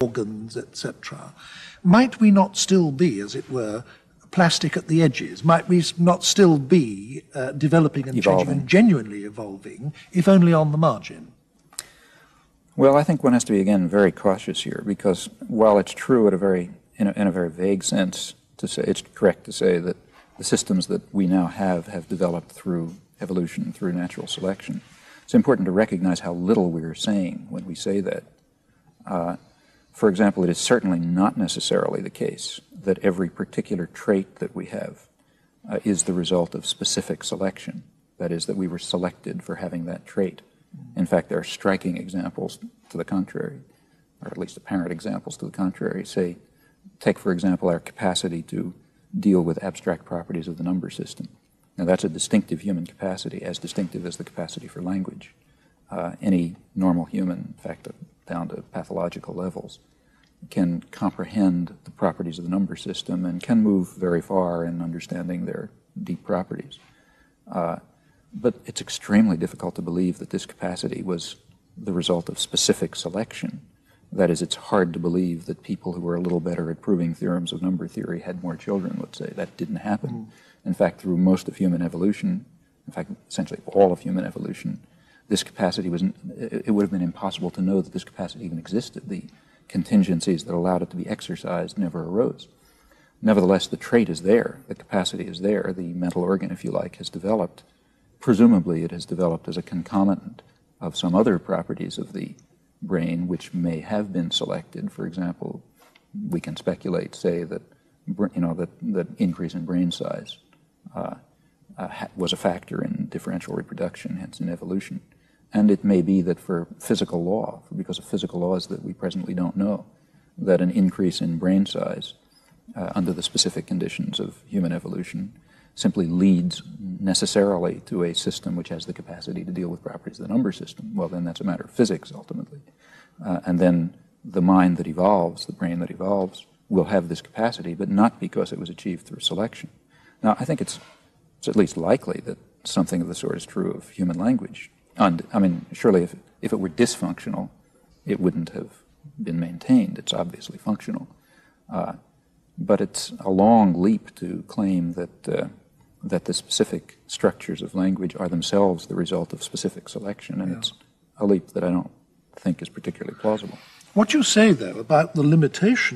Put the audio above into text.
organs, etc. Might we not still be, as it were, plastic at the edges? Might we not still be uh, developing and evolving. changing and genuinely evolving, if only on the margin? Well, I think one has to be again very cautious here because while it's true at a very in a, in a very vague sense to say it's correct to say that the systems that we now have have developed through evolution, through natural selection. It's important to recognize how little we're saying when we say that. Uh, for example, it is certainly not necessarily the case that every particular trait that we have uh, is the result of specific selection. That is, that we were selected for having that trait. In fact, there are striking examples to the contrary, or at least apparent examples to the contrary. Say, take for example our capacity to deal with abstract properties of the number system. Now, that's a distinctive human capacity, as distinctive as the capacity for language. Uh, any normal human, in fact, down to pathological levels, can comprehend the properties of the number system and can move very far in understanding their deep properties. Uh, but it's extremely difficult to believe that this capacity was the result of specific selection. That is, it's hard to believe that people who were a little better at proving theorems of number theory had more children, let's say. That didn't happen. Mm. In fact, through most of human evolution, in fact, essentially all of human evolution, this capacity was, it would have been impossible to know that this capacity even existed. The contingencies that allowed it to be exercised never arose. Nevertheless, the trait is there, the capacity is there, the mental organ, if you like, has developed. Presumably, it has developed as a concomitant of some other properties of the brain which may have been selected. For example, we can speculate, say, that you know that, that increase in brain size uh, uh, was a factor in differential reproduction, hence in evolution. And it may be that for physical law, because of physical laws that we presently don't know, that an increase in brain size uh, under the specific conditions of human evolution simply leads necessarily to a system which has the capacity to deal with properties of the number system. Well, then that's a matter of physics ultimately. Uh, and then the mind that evolves, the brain that evolves, will have this capacity, but not because it was achieved through selection. Now, I think it's, it's at least likely that something of the sort is true of human language. And, I mean, surely if, if it were dysfunctional, it wouldn't have been maintained. It's obviously functional. Uh, but it's a long leap to claim that, uh, that the specific structures of language are themselves the result of specific selection, and yeah. it's a leap that I don't think is particularly plausible. What you say, though, about the limitation